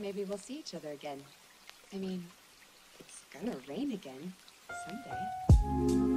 maybe we'll see each other again. I mean, it's gonna rain again someday.